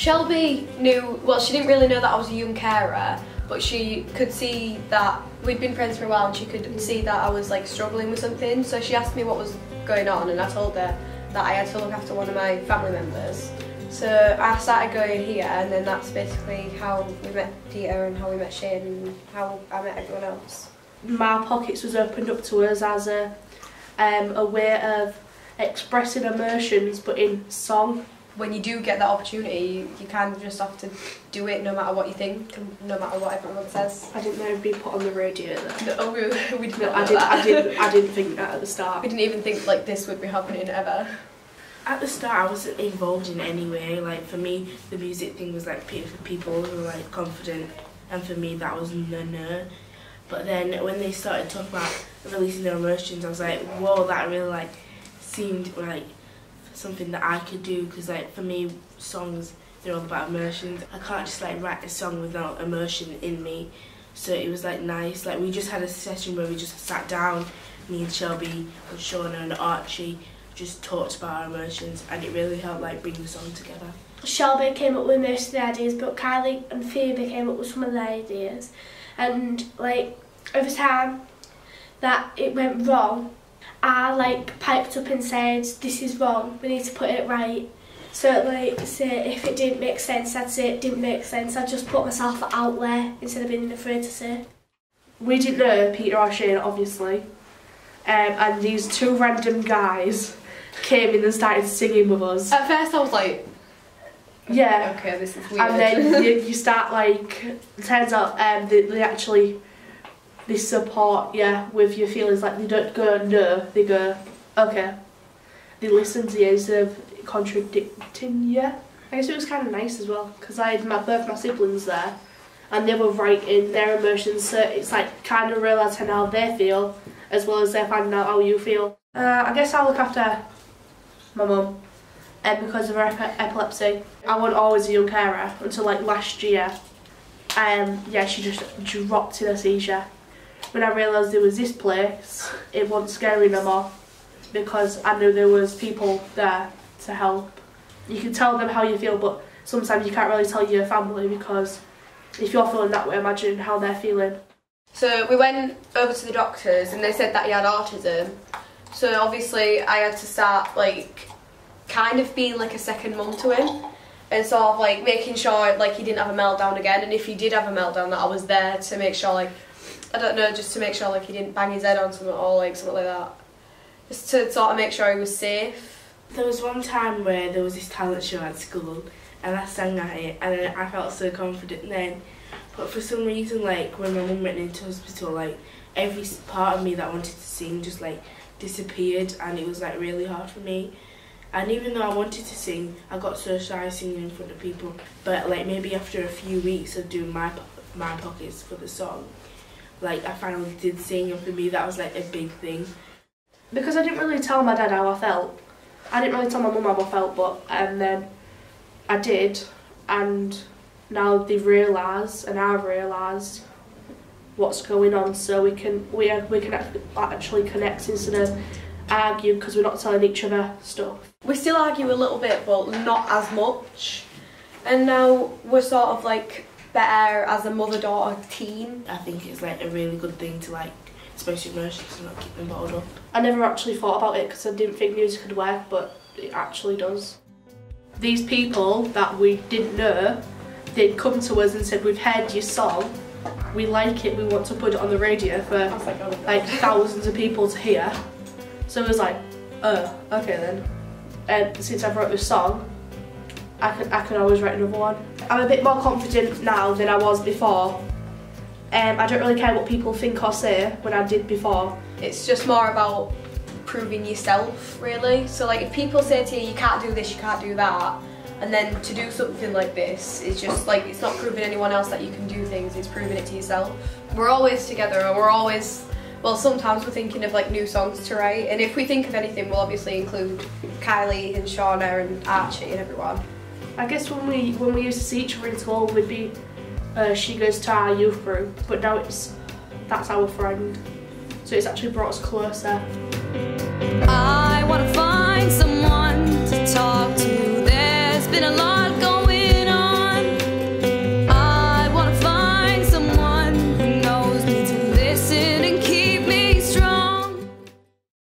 Shelby knew, well, she didn't really know that I was a young carer, but she could see that we'd been friends for a while and she could see that I was like struggling with something. So she asked me what was going on and I told her that I had to look after one of my family members. So I started going here and then that's basically how we met Peter and how we met Shane and how I met everyone else. My pockets was opened up to us as a, um, a way of expressing emotions but in song when you do get that opportunity, you, you kind of just have to do it no matter what you think, no matter what everyone says. I didn't know it'd be put on the radio though. No, we, we did no, I, did, I, didn't, I didn't think that at the start. We didn't even think like this would be happening ever. At the start, I wasn't involved in any way. Like for me, the music thing was like for people who were like confident, and for me that was no no. But then when they started talking about releasing their emotions, I was like, whoa, that really like seemed like something that I could do. Because like for me songs they're all about emotions. I can't just like write a song without emotion in me. So it was like nice. Like we just had a session where we just sat down me and Shelby and Shona and Archie just talked about our emotions and it really helped like bring the song together. Shelby came up with most of the ideas but Kylie and Phoebe came up with some of the ideas and like over time that it went wrong I like piped up and said, this is wrong, we need to put it right. So like say if it didn't make sense, I'd say it didn't make sense. I'd just put myself out there instead of being afraid to say. We didn't know Peter or Shane obviously. Um, and these two random guys came in and started singing with us. At first I was like, yeah. Okay, this is weird. And then you, you start like, it turns out um, they, they actually they support yeah with your feelings like they don't go no they go okay they listen to you instead of contradicting you I guess it was kind of nice as well because I had my both my siblings there and they were writing their emotions so it's like kind of realising how they feel as well as they're finding out how you feel uh, I guess I'll look after my mum and because of her ep epilepsy I wasn't always a young carer until like last year and um, yeah she just dropped in a seizure when I realised there was this place, it wasn't scary no more because I knew there was people there to help. You can tell them how you feel, but sometimes you can't really tell your family because if you're feeling that way, imagine how they're feeling. So we went over to the doctors and they said that he had autism. So obviously I had to start like kind of being like a second mum to him and sort of like making sure like he didn't have a meltdown again and if he did have a meltdown that I was there to make sure like I don't know, just to make sure like he didn't bang his head on something or like something like that. Just to sort of make sure he was safe. There was one time where there was this talent show at school and I sang at it and I felt so confident then. But for some reason like when my mum went into hospital like every part of me that wanted to sing just like disappeared and it was like really hard for me. And even though I wanted to sing, I got so shy singing in front of people. But like maybe after a few weeks of doing my my pockets for the song, like I finally did sing and for me that was like a big thing. Because I didn't really tell my dad how I felt. I didn't really tell my mum how I felt but and then I did and now they've realised and I've realised what's going on so we can we, are, we can actually connect instead of argue because we're not telling each other stuff. We still argue a little bit but not as much and now we're sort of like better as a mother-daughter team. I think it's like a really good thing to like express your emotions and not keep them bottled up. I never actually thought about it because I didn't think music could work, but it actually does. These people that we didn't know, they'd come to us and said, we've heard your song, we like it, we want to put it on the radio for like, like thousands of people to hear. So it was like, oh, okay then. And since I've wrote this song, I can, I can always write another one. I'm a bit more confident now than I was before. Um, I don't really care what people think or say when I did before. It's just more about proving yourself, really. So like if people say to you, you can't do this, you can't do that, and then to do something like this is just like, it's not proving anyone else that you can do things, it's proving it to yourself. We're always together and we're always, well sometimes we're thinking of like new songs to write, and if we think of anything, we'll obviously include Kylie and Shona and Archie and everyone. I guess when we when we used to see each other in school, we'd be uh, she goes to our youth group, but now it's that's our friend. So it's actually brought us closer. I wanna find been a long